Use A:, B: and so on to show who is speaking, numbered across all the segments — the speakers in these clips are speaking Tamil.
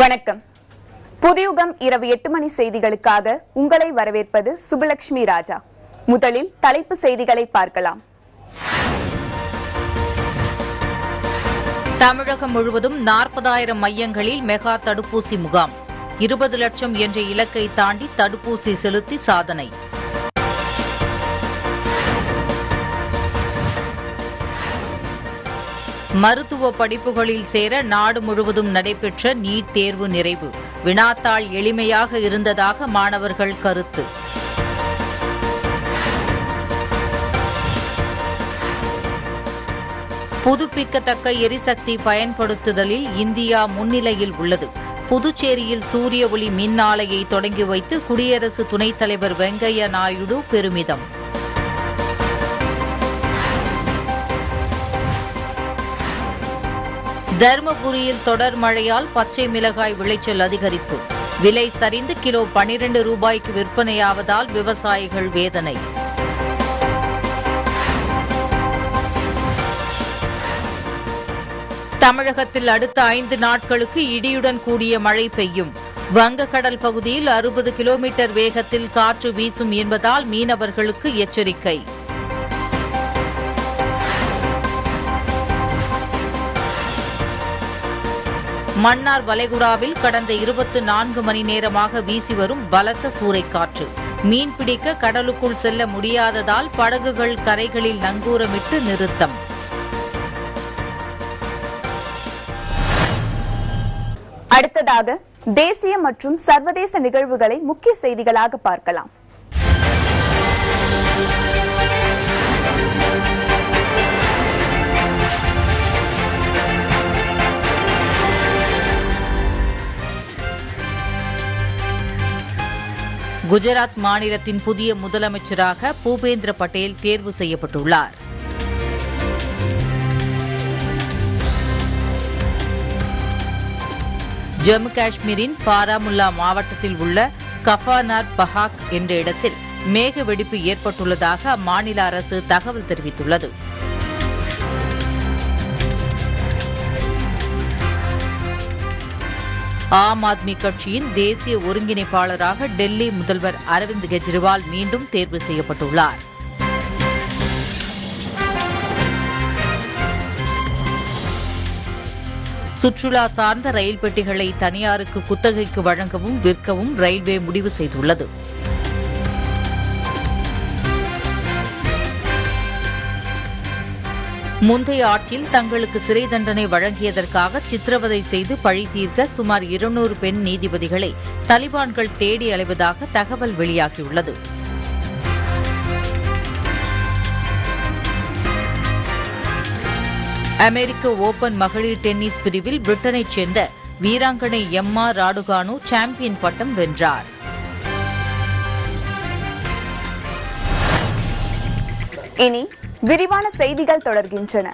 A: வணக்கம். புதியுகம் இரவு எட்டு மணி செய்திகளுக்காக உங்களை வரவேற்பது சுபலட்சுமி ராஜா. முதலில் தலைப்பு செய்திகளை பார்க்கலாம்.
B: தமிழகம் முழுவதும் நாற்பதாயிரம் மையங்களில் மெகா தடுப்பூசி முகாம். இருபது லட்சம் என்ற இலக்கை தாண்டி தடுப்பூசி செலுத்தி சாதனை. மருத்துவ படிப்புகளில் சேர நாடு முழுவதும் நடைபெற்ற நீட் தேர்வு நிறைவு. வினாத்தாள் எளிமையாக இருந்ததாக மாணவர்கள் கருத்து. புதுப்பிக்கத்தக்க எரிசக்தி பயன்படுத்துதலில் இந்தியா முன்னிலையில் உள்ளது. புதுச்சேரியில் சூரிய ஒளி மின் ஆலையை தொடங்கி வைத்து குடியரசு துணைத் தலைவர் வெங்கையா நாயுடு பெருமிதம். தருமபுரியில் தொடர் மழையால் பச்சை மிளகாய் விளைச்சல் அதிகரிப்பு. விலை சரிந்து கிலோ பனிரண்டு ரூபாய்க்கு விற்பனையாவதால் விவசாயிகள் வேதனை. தமிழகத்தில் அடுத்த ஐந்து நாட்களுக்கு இடியுடன் கூடிய மழை பெய்யும். வங்கக்கடல் பகுதியில் அறுபது கிலோமீட்டர் வேகத்தில் காற்று வீசும் என்பதால் மீனவர்களுக்கு எச்சரிக்கை. மன்னார் வளைகுடாவில் கடந்த இருபத்து நான்கு மணி நேரமாக வீசி வரும் பலத்த சூறைக்காற்று. மீன்பிடிக்க கடலுக்குள் செல்ல முடியாததால் படகுகள் கரைகளில் நங்கூரமிட்டு நிறுத்தம்.
A: அடுத்ததாக தேசிய மற்றும் சர்வதேச நிகழ்வுகளை முக்கிய செய்திகளாக பார்க்கலாம்.
B: குஜராத் மாநிலத்தின் புதிய முதலமைச்சராக பூபேந்திர பட்டேல் தேர்வு செய்யப்பட்டுள்ளார். ஜம்மு காஷ்மீரின் பாராமுல்லா மாவட்டத்தில் உள்ள கஃபானார் பஹாக் என்ற இடத்தில் மேக வெடிப்பு ஏற்பட்டுள்ளதாக அம்மாநில அரசு தகவல் தெரிவித்துள்ளது. ஆம் ஆத்மி கட்சியின் தேசிய ஒருங்கிணைப்பாளராக டெல்லி முதல்வர் அரவிந்த் கெஜ்ரிவால் மீண்டும் தேர்வு செய்யப்பட்டுள்ளார். சுற்றுலா சார்ந்த ரயில் பெட்டிகளை தனியாருக்கு குத்தகைக்கு வழங்கவும் விற்கவும் ரயில்வே முடிவு செய்துள்ளது. முந்தைய ஆட்சியில் தங்களுக்கு சிறை தண்டனை வழங்கியதற்காக சித்திரவதை செய்து பழி தீர்க்க சுமார் இருநூறு பெண் நீதிபதிகளை தலிபான்கள் தேடி அலைவதாக தகவல் வெளியாகியுள்ளது. அமெரிக்க ஓபன் மகளிர் டென்னிஸ் பிரிவில் பிரிட்டனைச் சேர்ந்த வீராங்கனை எம்மா ராடுகானு சாம்பியன் பட்டம் வென்றார்.
A: இனி விரிவான செய்திகள் தொடர்கின்றன.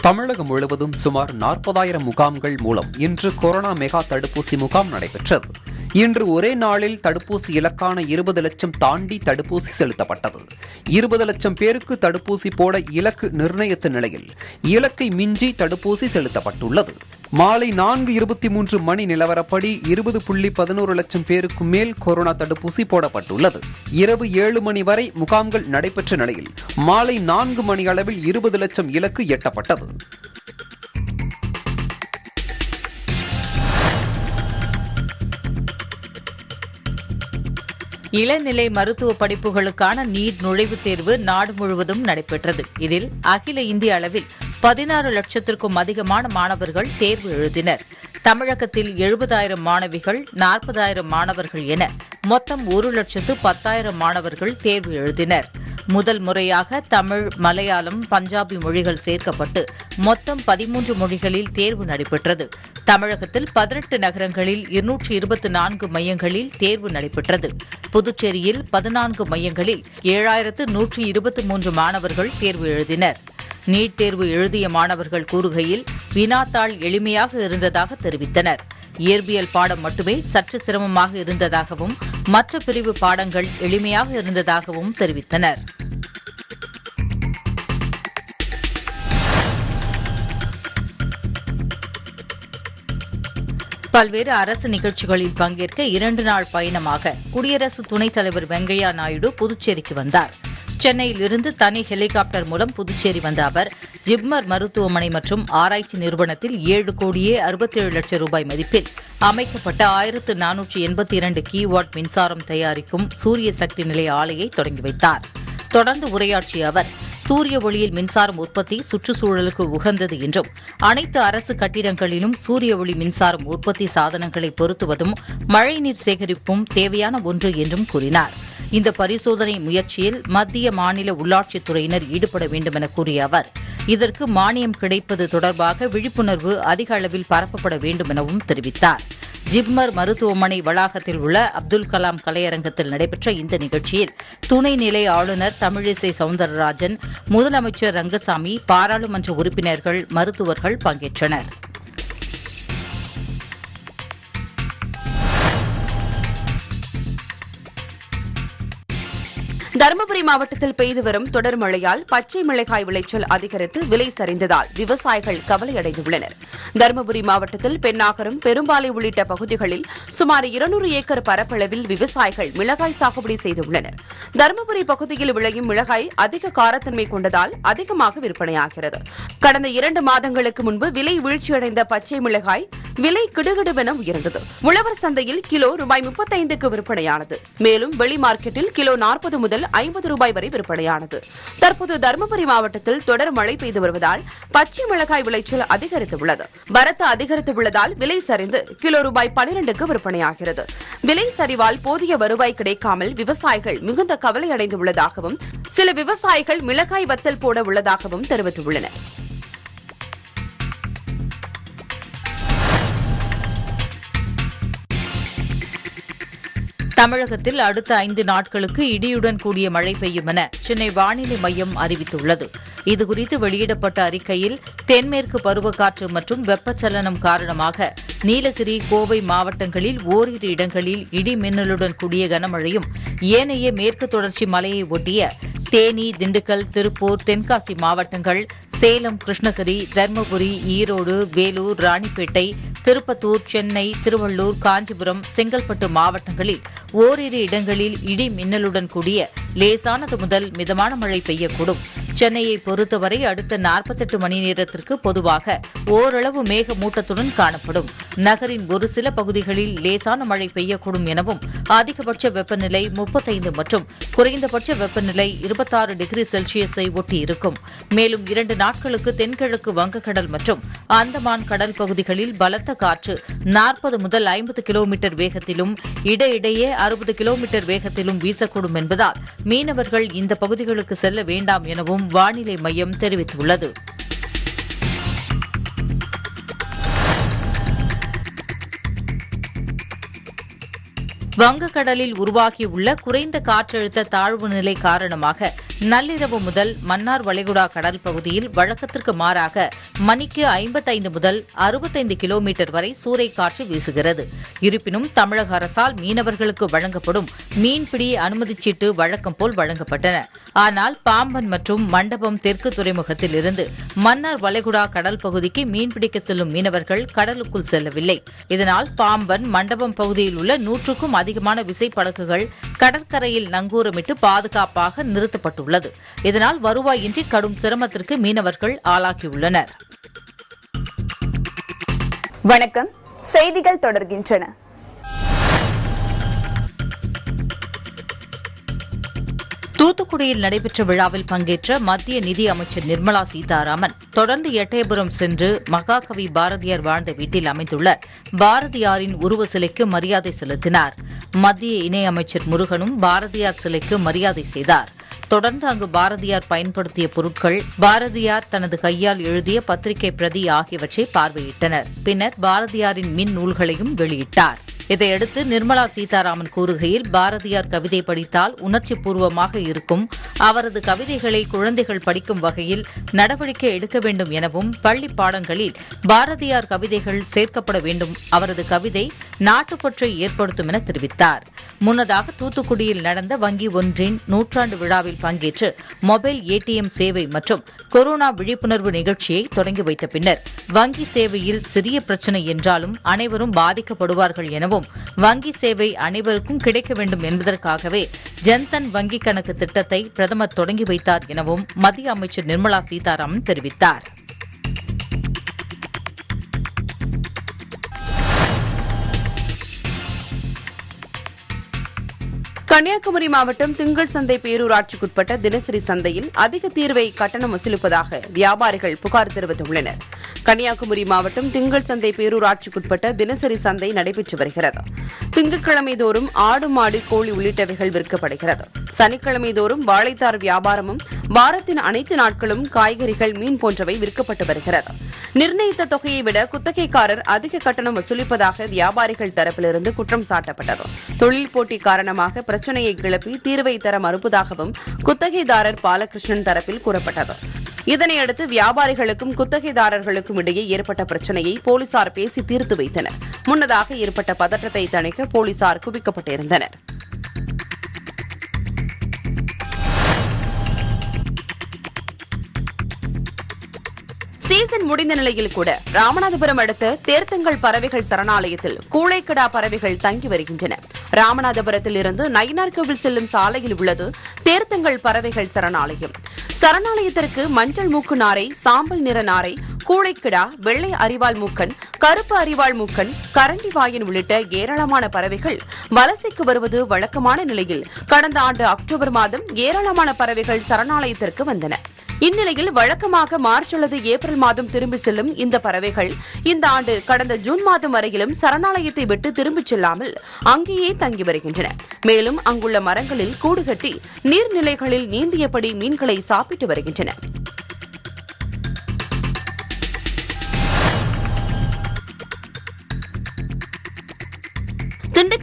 C: தமிழகம் முழுவதும் சுமார் நாற்பதாயிரம் முகாம்கள் மூலம் இன்று கொரோனா மெகா தடுப்பூசி முகாம் நடைபெற்றது. இன்று ஒரே நாளில் தடுப்பூசி இலக்கான இருபது லட்சம் தாண்டி தடுப்பூசி செலுத்தப்பட்டது. இருபது லட்சம் பேருக்கு தடுப்பூசி போட இலக்கு நிர்ணயித்த நிலையில் இலக்கை மிஞ்சி தடுப்பூசி செலுத்தப்பட்டுள்ளது. மாலை நான்கு இருபத்தி மூன்று மணி நிலவரப்படி இருபது புள்ளி பதினோரு லட்சம் பேருக்கு மேல் கொரோனா தடுப்பூசி போடப்பட்டுள்ளது. இரவு ஏழு மணி வரை முகாம்கள் நடைபெற்ற நிலையில் மாலை நான்கு மணி அளவில் இருபது லட்சம் இலக்கு எட்டப்பட்டது.
B: இளநிலை மருத்துவ படிப்புகளுக்கான நீட் நுழைவுத் தேர்வு நாடு முழுவதும் நடைபெற்றது. இதில் அகில இந்திய அளவில் பதினாறு லட்சத்திற்கும் அதிகமான மாணவர்கள் தேர்வு எழுதினர். தமிழகத்தில் எழுபதாயிரம் மாணவிகள் நாற்பதாயிரம் மாணவர்கள் என மொத்தம் ஒரு லட்சத்து பத்தாயிரம் மாணவர்கள் தேர்வு எழுதினர். முதல் முறையாக தமிழ் மலையாளம் பஞ்சாபி மொழிகள் சேர்க்கப்பட்டு மொத்தம் பதிமூன்று மொழிகளில் தேர்வு நடைபெற்றது. தமிழகத்தில் பதினெட்டு நகரங்களில் இருநூற்றி இருபத்தி நான்கு மையங்களில் தேர்வு நடைபெற்றது. புதுச்சேரியில் பதினான்கு மையங்களில் ஏழாயிரத்து நூற்றி இருபத்தி மூன்று மாணவர்கள் தேர்வு எழுதினர். நீட் தேர்வு எழுதிய மாணவர்கள் கூறுகையில் வினாத்தாள் எளிமையாக இருந்ததாக தெரிவித்தனர். இயற்பியல் பாடம் மட்டுமே சற்று சிரமமாக இருந்ததாகவும் மற்ற பிரிவு பாடங்கள் எளிமையாக இருந்ததாகவும் தெரிவித்தனர். பல்வேறு அரசு நிகழ்ச்சிகளில் பங்கேற்க இரண்டு நாள் பயணமாக குடியரசு துணைத் தலைவர் வெங்கையா நாயுடு புதுச்சேரிக்கு வந்தார். சென்னையில் இருந்து தனி ஹெலிகாப்டர் மூலம் புதுச்சேரி வந்த அவர் ஜிப்மர் மருத்துவமனை மற்றும் ஆராய்ச்சி நிறுவனத்தில் ஏழு கோடியே அறுபத்தேழு லட்சம் ரூபாய் மதிப்பில் அமைக்கப்பட்ட ஆயிரத்து நானூற்று எண்பத்தி இரண்டு கிவாட் மின்சாரம் தயாரிக்கும் சூரிய சக்தி நிலைய ஆலையை தொடங்கி வைத்தார். தொடர்ந்து உரையாற்றிய அவர் சூரிய ஒளியில் மின்சாரம் உற்பத்தி சுற்றுச்சூழலுக்கு உகந்தது என்றும் அனைத்து அரசு கட்டிடங்களிலும் சூரிய ஒளி மின்சாரம் உற்பத்தி சாதனங்களை பொருத்துவதும் மழைநீர் சேகரிப்பும் தேவையான ஒன்று என்றும் கூறினார். இந்த பரிசோதனை முயற்சியில் மத்திய மாநில உள்ளாட்சித்துறையினர் ஈடுபட வேண்டும் என கூறிய அவர் இதற்கு மானியம் கிடைப்பது தொடர்பாக விழிப்புணர்வு அதிக அளவில் பரப்பப்பட வேண்டும் எனவும் தெரிவித்தார். ஜிப்மர் மருத்துவமனை வளாகத்தில் உள்ள அப்துல் கலாம் கலையரங்கத்தில் நடைபெற்ற இந்த நிகழ்ச்சியில் துணைநிலை ஆளுநர் தமிழிசை சவுந்தரராஜன் முதலமைச்சர் ரங்கசாமி பாராளுமன்ற உறுப்பினர்கள் மருத்துவர்கள் பங்கேற்றனர்.
D: தருமபுரி மாவட்டத்தில் பெய்து வரும் தொடர் மழையால் பச்சை மிளகாய் விளைச்சல் அதிகரித்து விலை சரிந்ததால் விவசாயிகள் கவலையடைந்துள்ளனர். தருமபுரி மாவட்டத்தில் பெண்ணாகரம் பெரும்பாலை உள்ளிட்ட பகுதிகளில் சுமார் இருநூறு ஏக்கர் பரப்பளவில் விவசாயிகள் மிளகாய் சாகுபடி செய்துள்ளனர். தருமபுரி பகுதியில் விளையும் மிளகாய் அதிக காரத்தன்மை கொண்டதால் அதிகமாக விற்பனையாகிறது. கடந்த இரண்டு மாதங்களுக்கு முன்பு விலை வீழ்ச்சியடைந்த பச்சை மிளகாய் விலை கிடுகிடுவென உயர்ந்தது. உழவர் சந்தையில் கிலோ ரூபாய் முப்பத்தைந்துக்கு விற்பனையானது. மேலும் வெளி மார்க்கெட்டில் கிலோ நாற்பது முதல் ஐம்பது ரூபாய் வரை விற்பனையானது. தற்போது தருமபுரி மாவட்டத்தில் தொடர் மழை பெய்து வருவதால் பச்சை மிளகாய் விளைச்சல் அதிகரித்துள்ளது. வரத்து அதிகரித்துள்ளதால் விலை சரிந்து கிலோ ரூபாய் பனிரெண்டுக்கு விற்பனையாகிறது. விலை சரிவால் போதிய வருவாய் கிடைக்காமல் விவசாயிகள் மிகுந்த கவலை அடைந்துள்ளதாகவும் சில விவசாயிகள் மிளகாய் வத்தல் போட உள்ளதாகவும் தெரிவித்துள்ளனர்.
B: தமிழகத்தில் அடுத்த ஐந்து நாட்களுக்கு இடியுடன் கூடிய மழை பெய்யும் என சென்னை வானிலை மையம் அறிவித்துள்ளது. இதுகுறித்து வெளியிடப்பட்ட அறிக்கையில் தென்மேற்கு பருவக்காற்று மற்றும் வெப்பச்சலனம் காரணமாக நீலகிரி கோவை மாவட்டங்களில் ஓரிரு இடங்களில் இடி மின்னலுடன் கூடிய கனமழையும் ஏனைய மேற்கு தொடர்ச்சி மலையை ஒட்டிய தேனி திண்டுக்கல் திருப்பூர் தென்காசி மாவட்டங்கள் சேலம் கிருஷ்ணகிரி தர்மபுரி ஈரோடு வேலூர் ராணிப்பேட்டை திருப்பத்தூர் சென்னை திருவள்ளூர் காஞ்சிபுரம் செங்கல்பட்டு மாவட்டங்களில் ஓரிரு இடங்களில் இடி மின்னலுடன் கூடிய லேசானது முதல் மிதமான மழை பெய்யக்கூடும். சென்னையை பொறுத்தவரை அடுத்த நாற்பத்தெட்டு மணி நேரத்திற்கு பொதுவாக ஓரளவு மேகமூட்டத்துடன் காணப்படும். நகரின் ஒரு சில பகுதிகளில் லேசான மழை பெய்யக்கூடும் எனவும் அதிகபட்ச வெப்பநிலை முப்பத்தைந்து மற்றும் குறைந்தபட்ச வெப்பநிலை இருபத்தாறு டிகிரி செல்சியஸை ஒட்டி இருக்கும் மேலும் இரண்டு நாட்களுக்கு தென்கிழக்கு வங்கக்கடல் மற்றும் அந்தமான் கடல் பகுதிகளில் பலத்த காற்று. நாற்பது முதல் ஐம்பது கிலோமீட்டர் வேகத்திலும் இடையிடையே அறுபது கிலோமீட்டர் வேகத்திலும் வீசக்கூடும் என்பதால் மீனவர்கள் இந்த பகுதிகளுக்கு செல்ல வேண்டாம் எனவும் வானிலை மையம் தெரிவித்துள்ளது. வங்கக்கடலில் உருவாகியுள்ள குறைந்த காற்றழுத்த தாழ்வு நிலை காரணமாக நள்ளிரவு முதல் மன்னார் வளைகுடா கடல் பகுதியில் வழக்கத்திற்கு மாறாக மணிக்கு ஐம்பத்தைந்து முதல் அறுபத்தைந்து கிலோமீட்டர் வரை சூறைக்காற்று வீசுகிறது. இருப்பினும் தமிழக அரசால் மீனவர்களுக்கு வழங்கப்படும் மீன்பிடி அனுமதிச்சீட்டு வழக்கம் போல் வழங்கப்பட்டன. ஆனால் பாம்பன் மற்றும் மண்டபம் தெற்கு துறைமுகத்தில் இருந்து மன்னார் வளைகுடா கடல் பகுதிக்கு மீன்பிடிக்க செல்லும் மீனவர்கள் கடலுக்குள் செல்லவில்லை. இதனால் பாம்பன் மண்டபம் பகுதியில் உள்ள நூற்றுக்கும் அதிகமான விசைப்படகுகள் கடற்கரையில் நங்கூரமிட்டு பாதுகாப்பாக நிறுத்தப்பட்டுள்ளது. இதனால் வருவாயின்றி கடும் சிரமத்திற்கு மீனவர்கள் ஆளாகியுள்ளனர்.
A: வணக்கம். செய்திகள் தொடர்கின்றன.
B: தூத்துக்குடியில் நடைபெற்ற விழாவில் பங்கேற்ற மத்திய நிதி அமைச்சர் நிர்மலா சீதாராமன் தொடர்ந்து எட்டயபுரம் சென்று மகாகவி பாரதியார் வாழ்ந்த வீட்டில் அமைந்துள்ள பாரதியாரின் உருவ சிலைக்கு மரியாதை செலுத்தினார். மத்திய இணையமைச்சர் முருகனும் பாரதியார் சிலைக்கு மரியாதை செய்தார். தொடர்ந்து அங்கு பாரதியார் பயன்படுத்திய பொருட்கள் பாரதியார் தனது கையால் எழுதிய பத்திரிகை பிரதி ஆகியவற்றை பார்வையிட்டனர். பின்னர் பாரதியாரின் மின் நூல்களையும் வெளியிட்டார். இதையடுத்து நிர்மலா சீதாராமன் கூறுகையில் பாரதியார் கவிதை படித்தால் உணர்ச்சி பூர்வமாக இருக்கும். அவரது கவிதைகளை குழந்தைகள் படிக்கும் வகையில் நடவடிக்கை எடுக்க வேண்டும் எனவும் பள்ளி பாடங்களில் பாரதியார் கவிதைகள் சேர்க்கப்பட வேண்டும். அவரது கவிதை நாட்டுப்பற்றை ஏற்படுத்தும் என தெரிவித்தார். முன்னதாக தூத்துக்குடியில் நடந்த வங்கி ஒன்றின் நூற்றாண்டு விழாவில் பங்கேற்று மொபைல் ஏடிஎம் சேவை மற்றும் கொரோனா விழிப்புணர்வு நிகழ்ச்சியை தொடங்கி வைத்த பின்னர் வங்கி சேவையில் சிறிய பிரச்சினை என்றாலும் அனைவரும் பாதிக்கப்படுவார்கள் எனவும் வங்கி சேவை அனைவருக்கும் கிடைக்க வேண்டும் என்பதற்காகவே ஜன்தன் வங்கிக் கணக்கு திட்டத்தை பிரதமர் தொடங்கி வைத்தார் எனவும் மத்திய அமைச்சர் நிர்மலா சீதாராமன் தெரிவித்தார்.
D: கன்னியாகுமரி மாவட்டம் திங்கள் சந்தை பேரூராட்சிக்குட்பட்ட தினசரி சந்தையில் அதிக தீர்வை கட்டணம் வசூலிப்பதாக வியாபாரிகள் புகார் தெரிவித்துள்ளனர். கன்னியாகுமரி மாவட்டம் திங்கள் சந்தை பேரூராட்சிக்குட்பட்ட தினசரி சந்தை நடைபெற்று வருகிறது. திங்கட்கிழமை தோறும் ஆடு மாடு கோழி உள்ளிட்டவைகள் விற்கப்படுகிறது. சனிக்கிழமை தோறும் வாழைத்தார் வியாபாரமும் வாரத்தின் அனைத்து நாட்களும் காய்கறிகள் மீன் போன்றவை விற்கப்பட்டு வருகிறது. நிர்ணயித்த தொகையை விட குத்தகைக்காரர் அதிக கட்டணம் வசூலிப்பதாக வியாபாரிகள் தரப்பிலிருந்து குற்றம் சாட்டப்பட்டது. தொழில் போட்டி காரணமாக பிரச்சனையை கிளப்பி தீர்வை தர மறுப்பதாகவும் குத்தகைதாரர் பாலகிருஷ்ணன் தரப்பில் கூறப்பட்டது. இதனையடுத்து வியாபாரிகளுக்கும் குத்தகைதாரர்களுக்கும் இடையே ஏற்பட்ட பிரச்சனையை போலீசார் பேசி தீர்த்து வைத்தனர். முன்னதாக ஏற்பட்ட பதற்றத்தை தணிக்க போலீசார் குவிக்கப்பட்டிருந்தனர். சீசன் முடிந்த நிலையில் கூட ராமநாதபுரம் அடுத்த தேர்த்தங்கள் பறவைகள் சரணாலயத்தில் கூளைக்கடா பறவைகள் தங்கி வருகின்றன. ராமநாதபுரத்தில் இருந்து நயினார்கோவில் செல்லும் சாலையில் உள்ளது தேர்த்தங்கள் பறவைகள் சரணாலயம். சரணாலயத்திற்கு மஞ்சள் மூக்கு நாரை சாம்பல் நிற நாரை கூளைக்கிடா வெள்ளை அரிவாள் மூக்கன் கருப்பு அரிவாள் மூக்கன் கரண்டி வாயன் உள்ளிட்ட ஏராளமான பறவைகள் வலசைக்கு வருவது வழக்கமான நிலையில் கடந்த ஆண்டு அக்டோபர் மாதம் ஏராளமான பறவைகள் சரணாலயத்திற்கு வந்தன. இந்நிலையில் வழக்கமாக மார்ச் அல்லது ஏப்ரல் மாதம் திரும்பி செல்லும் இந்த பறவைகள் இந்த ஆண்டு கடந்த ஜூன் மாதம் வரையிலும் சரணாலயத்தை விட்டு திரும்பிச் செல்லாமல் அங்கேயே தங்கி வருகின்றன. மேலும் அங்குள்ள மரங்களில் கூடுகட்டி நீர்நிலைகளில் நீந்தியபடி மீன்களை சாப்பிட்டு வருகின்றன.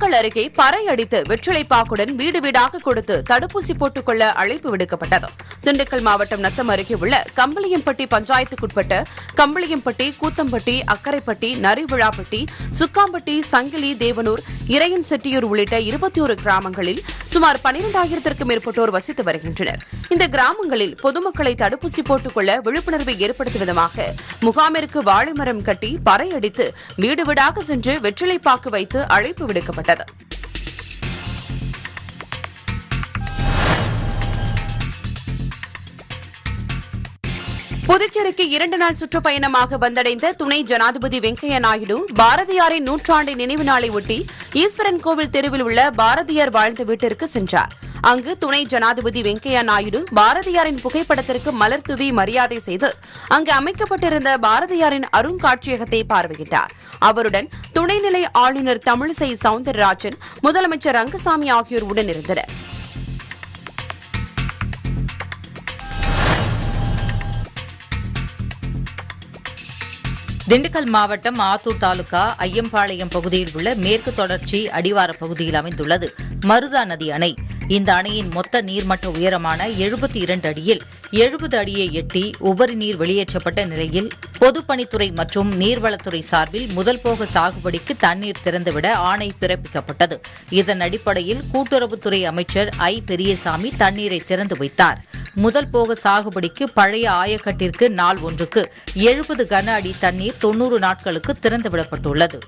D: மக்கள் அருகே பறை அடித்து வெற்றிலைப்பாக்குடன் வீடு வீடாக கொடுத்து தடுப்பூசி போட்டுக் கொள்ள அழைப்பு விடுக்கப்பட்டது. திண்டுக்கல் மாவட்டம் நத்தம் அருகே உள்ள கம்பளியம்பட்டி பஞ்சாயத்துக்குட்பட்ட கம்பளியம்பட்டி கூத்தம்பட்டி அக்கரைப்பட்டி நரிவிழாப்பட்டி சுக்காம்பட்டி சங்கிலி தேவனூர் இறையன் செட்டியூர் உள்ளிட்ட இருபத்தி ஒரு கிராமங்களில் சுமார் பனிரெண்டாயிரத்திற்கும் மேற்பட்டோர் வசித்து வருகின்றனர். இந்த கிராமங்களில் பொதுமக்களை தடுப்பூசி போட்டுக் கொள்ள விழிப்புணர்வை ஏற்படுத்தும் விதமாக முகாமிற்கு வாழைமரம் கட்டி பறை அடித்து வீடு வீடாக சென்று வெற்றிலை பாக்கு வைத்து அழைப்பு விடுக்கப்பட்டது. Yeah. புதுச்சேரிக்கு இரண்டு நாள் சுற்றுப்பயணமாக வந்தடைந்த துணை ஜனாதிபதி வெங்கையா நாயுடு பாரதியாரின் நூற்றாண்டு நினைவு நாளை ஒட்டி ஈஸ்வரன் கோவில் தெருவில் உள்ள பாரதியார் வாழ்ந்த வீட்டிற்கு சென்றார். அங்கு துணை ஜனாதிபதி வெங்கையா நாயுடு பாரதியாரின் புகைப்படத்திற்கு மலர் தூவி மரியாதை செய்து அங்கு அமைக்கப்பட்டிருந்த பாரதியாரின் அருங்காட்சியகத்தை பார்வையிட்டார். அவருடன் துணைநிலை ஆளுநர் தமிழிசை சவுந்தரராஜன் முதலமைச்சர் ரங்கசாமி ஆகியோர் உடனிருந்தனர்
B: திண்டுக்கல் மாவட்டம் ஆத்தூர் தாலுகா ஐயம்பாளையம் பகுதியில் உள்ள மேற்கு தொடர்ச்சி அடிவார பகுதியில் அமைந்துள்ளது. மருதா நதி அணை. இந்த அணையின் மொத்த நீர்மட்ட உயரமான எழுபத்தி இரண்டு அடியில் எழுபது அடியை எட்டி உபரி நீர் வெளியேற்றப்பட்ட நிலையில் பொதுப்பணித்துறை மற்றும் நீர்வளத்துறை சார்பில் முதல் போக சாகுபடிக்கு தண்ணீர் திறந்துவிட ஆணை பிறப்பிக்கப்பட்டது. இதன் அடிப்படையில் கூட்டுறவுத்துறை அமைச்சர் ஐ. பெரியசாமி தண்ணீரை திறந்து வைத்தார். முதல் போக சாகுபடிக்கு பழைய ஆயக்கட்டிற்கு நாள் ஒன்றுக்கு எழுபது கன அடி தண்ணீர் தொன்னூறு நாட்களுக்கு திறந்துவிடப்பட்டுள்ளது.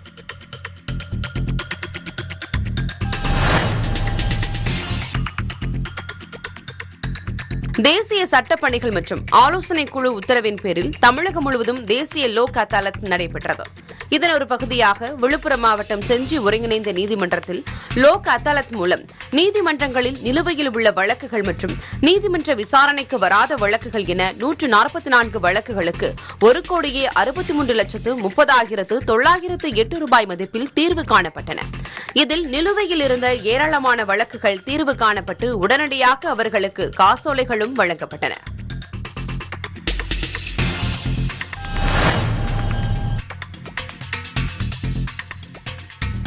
D: தேசிய சட்டப்பணிகள் மற்றும் ஆலோசனைக் குழு உத்தரவின் பேரில் தமிழகம் முழுவதும் தேசிய லோக் அதாலத் நடைபெற்றது. இதன் ஒரு பகுதியாக விழுப்புரம் மாவட்டம் செஞ்சி ஒருங்கிணைந்த நீதிமன்றத்தில் லோக் அதாலத் மூலம் நீதிமன்றங்களில் நிலுவையில் உள்ள வழக்குகள் மற்றும் நீதிமன்ற விசாரணைக்கு வராத வழக்குகள் என நூற்று நாற்பத்தி நான்கு வழக்குகளுக்கு ஒரு கோடியே அறுபத்தி மூன்று லட்சத்து முப்பதாயிரத்து தொள்ளாயிரத்து எட்டு ரூபாய் மதிப்பில் தீர்வு காணப்பட்டன. இதில் நிலுவையில் இருந்த ஏராளமான வழக்குகள் தீர்வு காணப்பட்டு உடனடியாக அவர்களுக்கு காசோலைகளும் வழங்கப்பட்டன.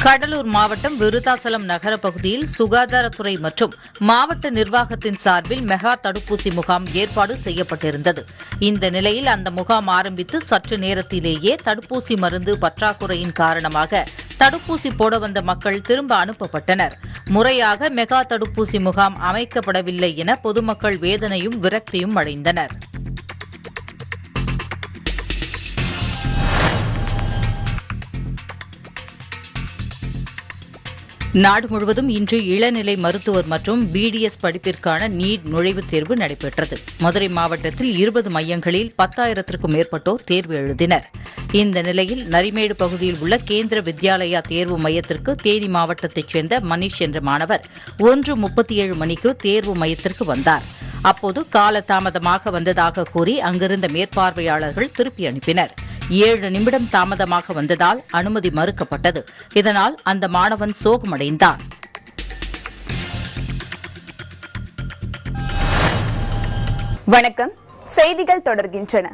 B: கடலூர் மாவட்டம் விருதாசலம் நகர பகுதியில் சுகாதாரத்துறை மற்றும் மாவட்ட நிர்வாகத்தின் சார்பில் மெகா தடுப்பூசி முகாம் ஏற்பாடு செய்யப்பட்டிருந்தது. இந்த நிலையில் அந்த முகாம் ஆரம்பித்து சற்று நேரத்திலேயே தடுப்பூசி மருந்து பற்றாக்குறையின் காரணமாக தடுப்பூசி போட வந்த மக்கள் திரும்ப அனுப்பப்பட்டனர். முறையாக மெகா தடுப்பூசி முகாம் அமைக்கப்படவில்லை என பொதுமக்கள் வேதனையும் விரக்தியும் அடைந்தனர். நாடு முழுவதும் இன்று இளநிலை மருத்துவர் மற்றும் பிடிஎஸ் படிப்பிற்கான நீட் நுழைவுத் தேர்வு நடைபெற்றது. மதுரை மாவட்டத்தில் இருபது மையங்களில் பத்தாயிரத்திற்கும் மேற்பட்டோர் தேர்வு எழுதினர். இந்த நிலையில் நரிமேடு பகுதியில் உள்ள கேந்திர வித்யாலயா தேர்வு மையத்திற்கு தேனி மாவட்டத்தைச் சேர்ந்த மனிஷ் என்ற மாணவர் ஒன்று முப்பத்தி ஏழு மணிக்கு தேர்வு மையத்திற்கு வந்தார். அப்போது காலதாமதமாக வந்ததாக கூறி அங்கிருந்த மேற்பார்வையாளர்கள் திருப்பி அனுப்பினர். ஏழு நிமிடம் தாமதமாக வந்ததால் அனுமதி மறுக்கப்பட்டது. இதனால் அந்த மாணவன் சோகமடைந்தான்.
A: வணக்கம். செய்திகள் தொடர்கின்றன.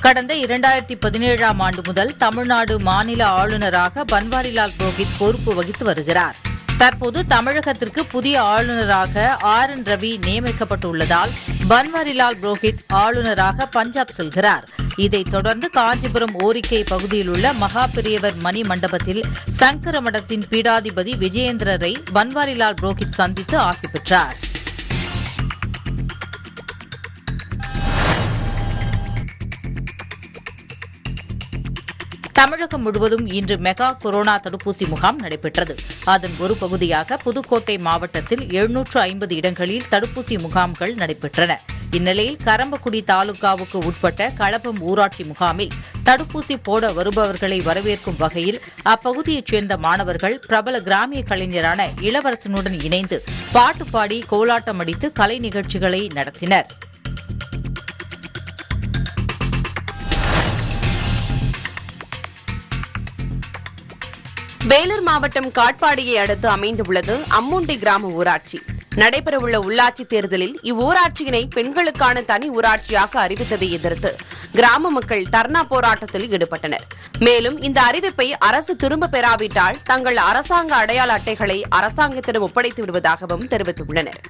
B: கடந்த இரண்டாயிரத்தி பதினேழாம் ஆண்டு முதல் தமிழ்நாடு மாநில ஆளுநராக பன்வாரிலால் புரோஹித் பொறுப்பு வகித்து வருகிறார். தற்போது தமிழகத்திற்கு புதிய ஆளுநராக ஆர் என் ரவி நியமிக்கப்பட்டுள்ளதால் பன்வாரிலால் புரோஹித் ஆளுநராக பஞ்சாப் செல்கிறார். இதைத் தொடர்ந்து காஞ்சிபுரம் ஓரிக்கை பகுதியில் உள்ள மகா பெரியவர் மணி மண்டபத்தில் சங்கர மடத்தின் பீடாதிபதி விஜயேந்திரரை பன்வாரிலால் புரோஹித் சந்தித்து ஆசி பெற்றார். தமிழகம் முழுவதும் இன்று மெகா கொரோனா தடுப்பூசி முகாம் நடைபெற்றது. அதன் ஒரு பகுதியாக புதுக்கோட்டை மாவட்டத்தில் எழுநூற்று ஐம்பது இடங்களில் தடுப்பூசி முகாம்கள் நடைபெற்றன. இந்நிலையில் கரம்பக்குடி தாலுகாவுக்கு உட்பட்ட களப்பம் ஊராட்சி முகாமில் தடுப்பூசி போட வருபவர்களை வரவேற்கும் வகையில் அப்பகுதியைச் சேர்ந்த மாணவர்கள் பிரபல கிராமிய கலைஞரான இளவரசனுடன் இணைந்து பாட்டு பாடி கோலாட்டம் அடித்து கலை நிகழ்ச்சிகளை நடத்தினர்.
D: வேலூர் மாவட்டம் காட்பாடியை அடுத்து அமைந்துள்ளது அம்முண்டி கிராம ஊராட்சி. நடைபெறவுள்ள உள்ளாட்சி தேர்தலில் இவ்வூராட்சியினை பெண்களுக்கான தனி ஊராட்சியாக அறிவித்ததை எதிர்த்து கிராம மக்கள் தர்ணா போராட்டத்தில் ஈடுபட்டனர். மேலும் இந்த அறிவிப்பை அரசு திரும்ப பெறாவிட்டால் தங்கள் அரசாங்க அடையாள அட்டைகளை அரசாங்கத்திடம் ஒப்படைத்து விடுவதாகவும் தெரிவித்துள்ளனர்.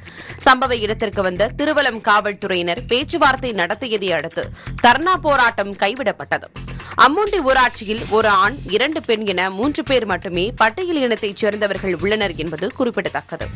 D: சம்பவ இடத்திற்கு வந்த திருவலம் காவல்துறையினர் பேச்சுவார்த்தை நடத்தியதை அடுத்து தர்ணா போராட்டம் கைவிடப்பட்டது. அம்முண்டி ஊராட்சியில் ஒரு ஆண் இரண்டு பெண் என மூன்று பேர் மட்டுமே பட்டியல் இனத்தைச் சேர்ந்தவர்கள் உள்ளனர் என்பது குறிப்பிடத்தக்கது.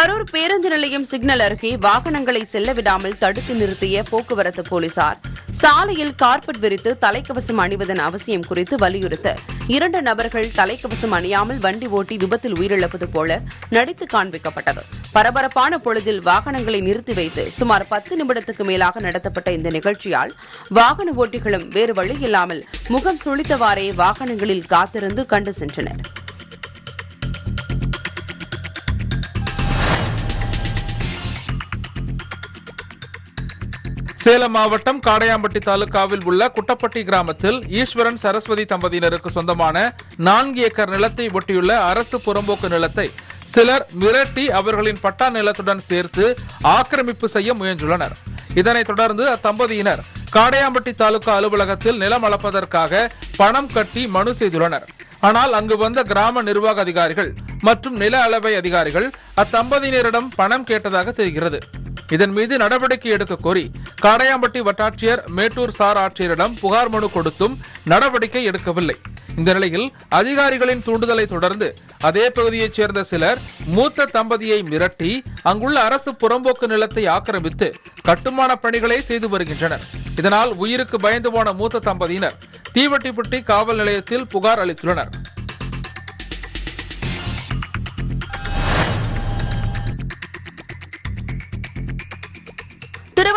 D: கரூர் பேருந்து நிலையம் சிக்னல் அருகே வாகனங்களை செல்ல விடாமல் தடுத்து நிறுத்திய போக்குவரத்து போலீசார். சாலையில் கார்பெட் விரித்து தலைக்கவசம் அணிவதன் அவசியம் குறித்து வலியுறுத்த இரண்டு நபர்கள் தலைக்கவசம் அணியாமல் வண்டி ஓட்டி விபத்தில் உயிரிழப்பது போல நடித்து காண்பிக்கப்பட்டது. பரபரப்பான பொழுதில் வாகனங்களை நிறுத்தி வைத்து சுமார் பத்து நிமிடத்துக்கு மேலாக நடத்தப்பட்ட இந்த நிகழ்ச்சியால் வாகன ஓட்டிகளும் வேறு வழியில்லாமல் முகம் சுளித்தவாறே வாகனங்களில் காத்திருந்து கண்டு சென்றனர்.
E: சேலம் மாவட்டம் காடையாம்பட்டி தாலுகாவில் உள்ள குட்டப்பட்டி கிராமத்தில் ஈஸ்வரன் சரஸ்வதி தம்பதியினருக்கு சொந்தமான நான்கு ஏக்கர் நிலத்தை ஒட்டியுள்ள அரசு புறம்போக்கு நிலத்தை சிலர் மிரட்டி அவர்களின் பட்டா நிலத்துடன் சேர்த்து ஆக்கிரமிப்பு செய்ய முயன்றுள்ளனர். இதனைத் தொடர்ந்து அத்தம்பதியினர் காடையாம்பட்டி தாலுகா அலுவலகத்தில் நிலம் அளப்பதற்காக பணம் கட்டி மனு செய்துள்ளனர். ஆனால் அங்கு வந்த கிராம நிர்வாக அதிகாரிகள் மற்றும் நில அளவை அதிகாரிகள் அத்தம்பதியினரிடம் பணம் கேட்டதாக தெரிகிறது. இதன் மீது நடவடிக்கை எடுக்க கோரி காடையாம்பட்டி வட்டாட்சியர் மேட்டூர் சார் ஆட்சியரிடம் புகார் மனு கொடுத்தும் நடவடிக்கை எடுக்கவில்லை. இந்த நிலையில் அதிகாரிகளின் தூண்டுதலை தொடர்ந்து அதே பகுதியைச் சேர்ந்த சிலர் மூத்த தம்பதியை மிரட்டி அங்குள்ள அரசு புறம்போக்கு நிலத்தை ஆக்கிரமித்து கட்டுமான பணிகளை செய்து வருகின்றனர். இதனால் உயிருக்கு பயந்து போன மூத்த தம்பதியினர் தீவட்டிப்பட்டி காவல் நிலையத்தில் புகார் அளித்துள்ளனர்.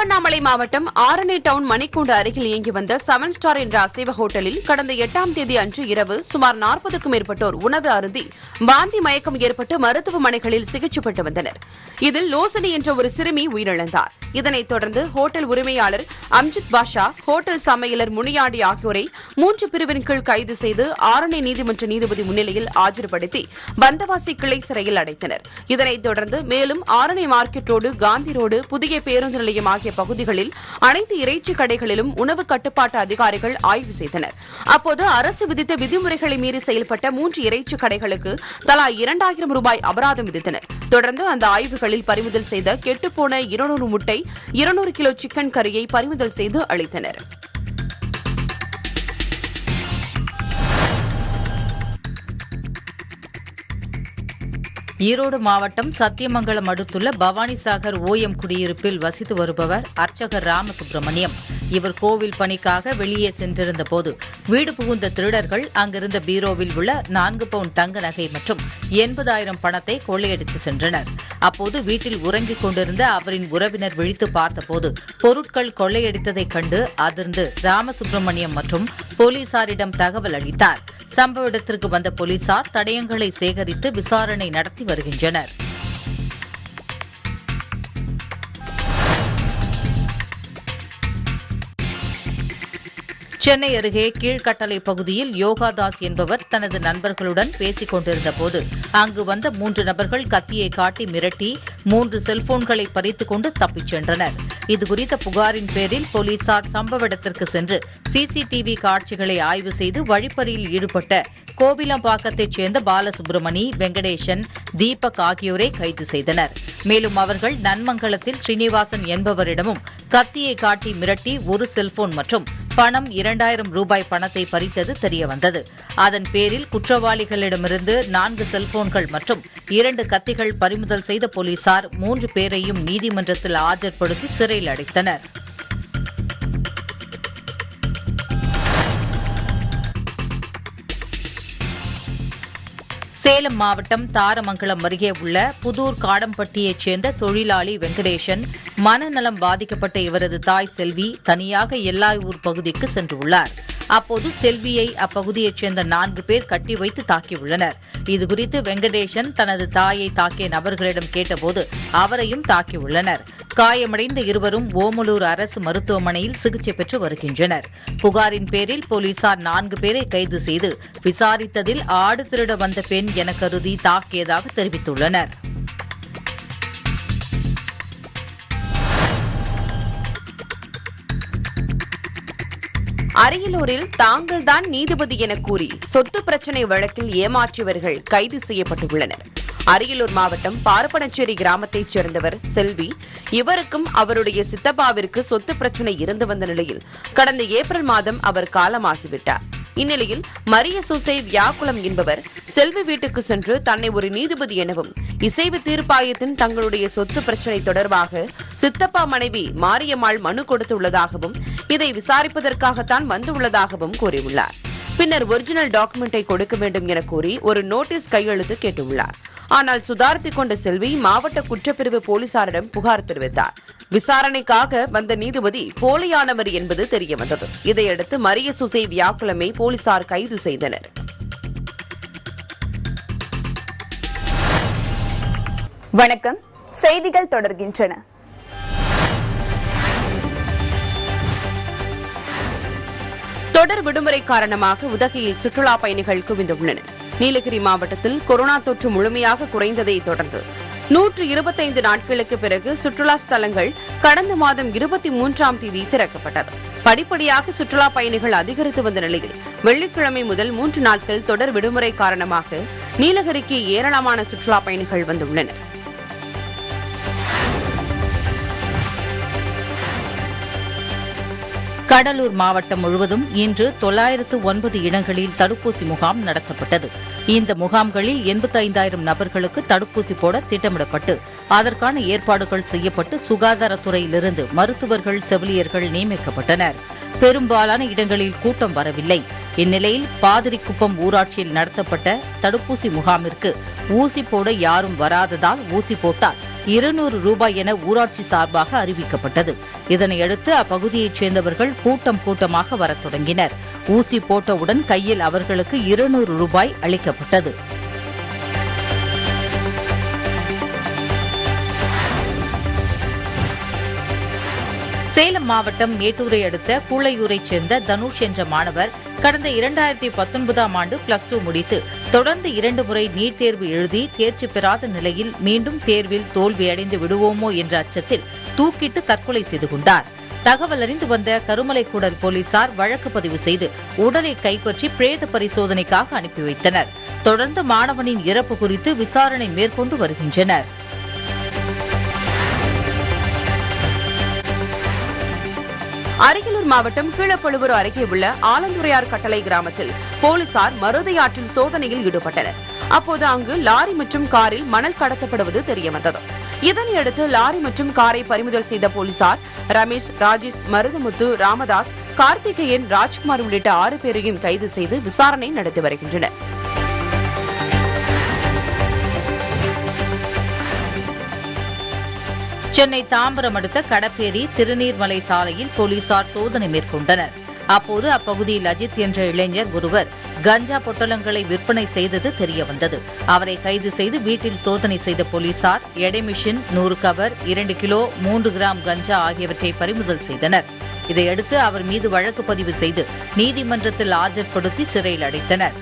D: திருவண்ணாமலை மாவட்டம் ஆரணி டவுன் மணிக்கூண்டு அருகில் இயங்கி வந்த செவன் ஸ்டார் என்ற அசைவ ஹோட்டலில் கடந்த எட்டாம் தேதி அன்று இரவு சுமார் நாற்பதுக்கும் மேற்பட்டோர் உணவு அருந்தி வாந்தி மயக்கம் ஏற்பட்டு மருத்துவமனைகளில் சிகிச்சை பெற்று வந்தனர். இதில் லோசனி என்ற ஒரு சிறுமி உயிரிழந்தார். இதனைத் தொடர்ந்து ஹோட்டல் உரிமையாளர் அம்ஜித் பாஷா ஹோட்டல் சமையலர் முனியாடி ஆகியோரை மூன்று பிரிவின் கீழ் கைது செய்து ஆரணி நீதிமன்ற நீதிபதி முன்னிலையில் ஆஜர்படுத்தி பந்தவாசி கிளை சிறையில் அடைத்தனர். இதனைத் தொடர்ந்து மேலும் Arani market road Gandhi road புதிய பேருந்து நிலையம் ஆகிய பகுதிகளில் அனைத்து இறைச்சி கடைகளிலும் உணவு கட்டுப்பாட்டு அதிகாரிகள் ஆய்வு செய்தனர். அப்போது அரசு விதித்த விதிமுறைகளை மீறி செயல்பட்ட மூன்று இறைச்சி கடைகளுக்கு தலா இரண்டாயிரம் ரூபாய் அபராதம் விதித்தனர். தொடர்ந்து அந்த ஆய்வுகளில் பறிமுதல் செய்த கெட்டுப்போன இருநூறு முட்டை இருநூறு கிலோ சிக்கன் கறியை பறிமுதல் செய்து அளித்தனா்
B: ஈரோடு மாவட்டம் சத்தியமங்கலம் அடுத்துள்ள பவானிசாகர் ஓஎம் குடியிருப்பில் வசித்து வருபவர் அர்ச்சகர் ராமசுப்பிரமணியம் இவர் கோவில் பணிக்காக வெளியே சென்றிருந்த போது வீடு புகுந்த திருடர்கள் அங்கிருந்த பீரோவில் உள்ள நான்கு பவுன் தங்க நகை மற்றும் எண்பதாயிரம் பணத்தை கொள்ளையடித்து சென்றனர். அப்போது வீட்டில் உறங்கிக் கொண்டிருந்த அவரின் உறவினர் விழித்து பார்த்தபோது பொருட்கள் கொள்ளையடித்ததைக் கண்டு அதிர்ந்து ராமசுப்பிரமணியம் மற்றும் போலீசாரிடம் தகவல் அளித்தார். சம்பவ இடத்திற்கு வந்த போலீசார் தடயங்களை சேகரித்து விசாரணை நடத்தி வருகின்றனர். சென்னை அருகே கீழ்கட்டளை பகுதியில் யோகாதாஸ் என்பவர் தனது நண்பர்களுடன் பேசிக் கொண்டிருந்த போது அங்கு வந்த மூன்று நபர்கள் கத்தியை காட்டி மிரட்டி மூன்று செல்போன்களை பறித்துக் கொண்டு தப்பிச் சென்றனர். இதுகுறித்த புகாரின் பேரில் போலீசார் சம்பவ இடத்திற்கு சென்று சிசிடிவி காட்சிகளை ஆய்வு செய்து வழிப்பறியில் ஈடுபட்ட கோவிலம்பாக்கத்தைச் சேர்ந்த பாலசுப்ரமணி வெங்கடேசன் தீபக் ஆகியோரை கைது செய்தனர். மேலும் அவர்கள் நன்மங்கலத்தில் ஸ்ரீனிவாசன் என்பவரிடமும் கத்தியை காட்டி மிரட்டி ஒரு செல்போன் மற்றும் பணம் இரண்டாயிரம் ரூபாய் பணத்தை பறித்தது தெரியவந்தது. அதன் பேரில் குற்றவாளிகளிடமிருந்து நான்கு செல்போன்கள் மற்றும் இரண்டு கத்திகள் பறிமுதல் செய்த போலீசார் மூன்று பேரையும் நீதிமன்றத்தில் ஆஜர்படுத்தி சிறையில் அடைத்தனர். சேலம் மாவட்டம் தாரமங்கலம் அருகே உள்ள புதூர் காடம்பட்டியைச் சேர்ந்த தொழிலாளி வெங்கடேசன் மனநலம் பாதிக்கப்பட்ட இவரது தாய் செல்வி தனியாக எல்லாயூர் பகுதிக்கு சென்றுள்ளார் அப்போது செல்வியை அப்பகுதியைச் சேர்ந்த நான்கு பேர் கட்டி வைத்து தாக்கியுள்ளனர். இதுகுறித்து வெங்கடேசன் தனது தாயை தாக்கிய நபர்களிடம் கேட்டபோது அவரையும் தாக்கியுள்ளனர். காயமடைந்த இருவரும் ஓமலூர் அரசு மருத்துவமனையில் சிகிச்சை பெற்று வருகின்றனர். புகாரின் பேரில் போலீசார் நான்கு பேரை கைது செய்து விசாரித்ததில் ஆடு திருட வந்த பெண் என கருதி தாக்கியதாக தெரிவித்துள்ளனர்.
D: அரியலூரில் தாங்கள்தான் நீதிபதி என கூறி சொத்து பிரச்சினை வழக்கில் ஏமாற்றியவர்கள் கைது செய்யப்பட்டுள்ளனர். அரியலூர் மாவட்டம் பார்ப்பனச்சேரி கிராமத்தைச் சேர்ந்தவர் செல்வி. இவருக்கும் அவருடைய சித்தப்பாவிற்கு சொத்து பிரச்சினை இருந்து வந்த நிலையில் கடந்த ஏப்ரல் மாதம் அவர் காலமாகிவிட்டார். இந்நிலையில் மரிய சூசை வியாக்குளம் என்பவர் செல்வி வீட்டுக்கு சென்று தன்னை ஒரு நீதிபதி எனவும் இசைவு தீர்ப்பாயத்தின் தங்களுடைய சொத்து பிரச்சினை தொடர்பாக சித்தப்பா மனைவி மாரியம்மாள் மனு கொடுத்துள்ளதாகவும் இதை விசாரிப்பதற்காகத்தான் வந்துள்ளதாகவும் கூறியுள்ளார். பின்னர் ஒரிஜினல் டாக்குமெண்டை கொடுக்க வேண்டும் என கூறி ஒரு நோட்டீஸ் கையெழுத்து கேட்டுள்ளார். ஆனால் சுதாரித்துக் கொண்ட செல்வி மாவட்ட குற்றப்பிரிவு போலீசாரிடம் புகார் தெரிவித்தார். விசாரணைக்காக வந்த நீதிபதி போலியானவர் என்பது தெரியவந்தது. இதையடுத்து மரிய சுசை வியாக்குளமை போலீசார் கைது செய்தனர்.
A: வணக்கம். செய்திகள் தொடர்கின்றன.
D: தொடர் விடுமுறை காரணமாக உதகையில் சுற்றுலா பயணிகள் குவிந்துள்ளனர். நீலகிரி மாவட்டத்தில் கொரோனா தொற்று முழுமையாக குறைந்ததை தொடர்ந்து நூற்று இருபத்தைந்து நாட்களுக்கு பிறகு சுற்றுலா ஸ்தலங்கள் கடந்த மாதம் இருபத்தி மூன்றாம் தேதி திறக்கப்பட்டது. படிப்படியாக சுற்றுலா பயணிகள் அதிகரித்து வந்த நிலையில் வெள்ளிக்கிழமை முதல் மூன்று நாட்கள் தொடர் விடுமுறை காரணமாக நீலகிரிக்கு ஏராளமான சுற்றுலா பயணிகள் வந்துள்ளனர்.
B: கடலூர் மாவட்டம் முழுவதும் இன்று தொள்ளாயிரத்து ஒன்பது இடங்களில் தடுப்பூசி முகாம் நடத்தப்பட்டது. இந்த முகாம்களில் எண்பத்தைந்தாயிரம் நபர்களுக்கு தடுப்பூசி போட திட்டமிடப்பட்டு அதற்கான ஏற்பாடுகள் செய்யப்பட்டு சுகாதாரத்துறையிலிருந்து மருத்துவர்கள் செவிலியர்கள் நியமிக்கப்பட்டனர். பெரும்பாலான இடங்களில் கூட்டம் வரவில்லை. இந்நிலையில் பாதிரிக்குப்பம் ஊராட்சியில் நடத்தப்பட்ட தடுப்பூசி முகாமிற்கு ஊசி போட யாரும் வராததால் ஊசி போட்டால் இருநூறு ரூபாய் என ஊராட்சி சார்பாக அறிவிக்கப்பட்டது. இதனையடுத்து அப்பகுதியைச் சேர்ந்தவர்கள் கூட்டம் கூட்டமாக வரத் தொடங்கினர். ஊசி போட்டவுடன் கையில் அவர்களுக்கு இருநூறு ரூபாய் அளிக்கப்பட்டது. சேலம் மாவட்டம் மேட்டூரை அடுத்த கூளையூரைச் சேர்ந்த தனுஷ் என்ற மாணவர் கடந்த இரண்டாயிரத்தி பத்தொன்பதாம் ஆண்டு பிளஸ் டூ முடித்து தொடர்ந்து இரண்டு முறை நீட் தேர்வு எழுதி தேர்ச்சி பெறாத நிலையில் மீண்டும் தேர்வில் தோல்வியடைந்து விடுவோமோ என்ற அச்சத்தில் தூக்கிட்டு தற்கொலை செய்து கொண்டார். தகவல் அறிந்து வந்த கருமலைக்கூடல் போலீசார் வழக்கு பதிவு செய்து உடலை கைப்பற்றி பிரேத பரிசோதனைக்காக அனுப்பி வைத்தனர். தொடர்ந்து மாணவனின் இறப்பு குறித்து விசாரணை மேற்கொண்டு வருகின்றனர்.
D: அரியலூர் மாவட்டம் கீழப்பழுவூர் அருகே உள்ள ஆலந்துறையார் கட்டளை கிராமத்தில் போலீசார் மருதையாற்றில் சோதனையில் ஈடுபட்டனர். அப்போது அங்கு லாரி மற்றும் காரில் மணல் கடத்தப்படுவது தெரியவந்தது. இதனையடுத்து லாரி மற்றும் காரை பறிமுதல் செய்த போலீசார் ரமேஷ் ராஜேஷ் மருதமுத்து ராமதாஸ் கார்த்திகேயன் ராஜ்குமார் உள்ளிட்ட ஆறு பேரையும் கைது செய்து விசாரணை நடத்தி வருகின்றனர்.
B: சென்னை தாம்பரம் அடுத்த கடப்பேரி திருநீர்மலை சாலையில் போலீசார் சோதனை மேற்கொண்டனர். அப்போது அப்பகுதியில் அஜித் என்ற இளைஞர் ஒருவர் கஞ்சா பொட்டலங்களை விற்பனை செய்தது தெரியவந்தது. அவரை கைது செய்து வீட்டில் சோதனை செய்த போலீசார் எடை மிஷின் நூறு கவர் இரண்டு கிலோ மூன்று கிராம் கஞ்சா ஆகியவற்றை பறிமுதல் செய்தனர். இதையடுத்து அவர் மீது வழக்கு பதிவு செய்து நீதிமன்றத்தில் ஆஜர்படுத்தி சிறையில் அடைத்தனர்.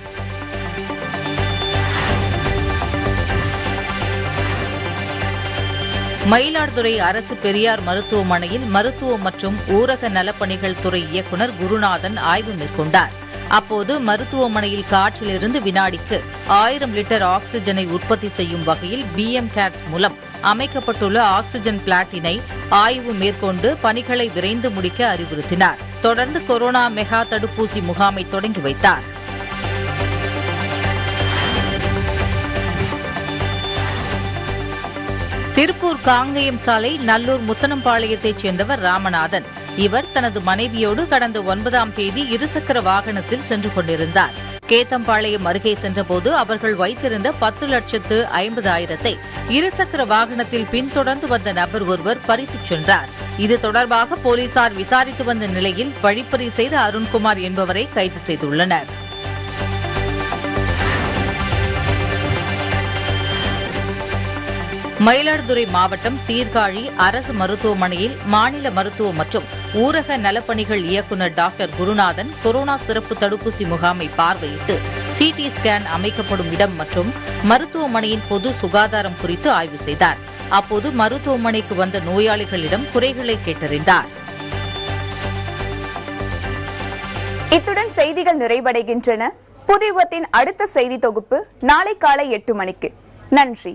B: மயிலாடுதுறை அரசு பெரியார் மருத்துவமனையில் மருத்துவம் மற்றும் ஊரக நலப்பணிகள் துறை இயக்குநர் குருநாதன் ஆய்வு மேற்கொண்டார். அப்போது மருத்துவமனையில் காற்றிலிருந்து வினாடிக்கு ஆயிரம் லிட்டர் ஆக்ஸிஜனை உற்பத்தி செய்யும் வகையில் பிஎம் கேட்ஸ் மூலம் அமைக்கப்பட்டுள்ள ஆக்ஸிஜன் பிளாட்டினை ஆய்வு மேற்கொண்டு பணிகளை விரைந்து முடிக்க அறிவுறுத்தினார். தொடர்ந்து கொரோனா மெகா தடுப்பூசி முகாமை தொடங்கி வைத்தார். திருப்பூர் காங்கேயம் சாலை நல்லூர் முத்தனம்பாளையத்தைச் சேர்ந்தவர் ராமநாதன். இவர் தனது மனைவியோடு கடந்த ஒன்பதாம் தேதி இருசக்கர வாகனத்தில் சென்று கொண்டிருந்தார். கேத்தம்பாளையம் அருகே சென்றபோது அவர்கள் வைத்திருந்த பத்து லட்சத்து ஐம்பதாயிரத்தை இருசக்கர வாகனத்தில் பின்தொடர்ந்து வந்த நபர் ஒருவர் பறித்துச் சென்றார். இது தொடர்பாக போலீசார் விசாரித்து வந்த நிலையில் வழிப்பறி செய்த அருண்குமார் என்பவரை கைது செய்துள்ளனர். மயிலாடுதுறை மாவட்டம் சீர்காழி அரசு மருத்துவமனையில் மாநில மருத்துவ மற்றும் ஊரக நலப்பணிகள் இயக்குநர் டாக்டர் குருநாதன் கொரோனா சிறப்பு தடுப்பூசி முகாமை பார்வையிட்டு சிடி ஸ்கேன் அமைக்கப்படும் இடம் மற்றும் மருத்துவமனையின் பொது சுகாதாரம் குறித்து ஆய்வு செய்தார். அப்போது மருத்துவமனைக்கு வந்த நோயாளிகளிடம் குறைகளை கேட்டறிந்தார்.
A: இத்துடன் செய்திகள் நிறைவடைகின்றன. புதியுகத்தின் அடுத்த செய்தி தொகுப்பு நாளை காலை எட்டு மணிக்கு. நன்றி.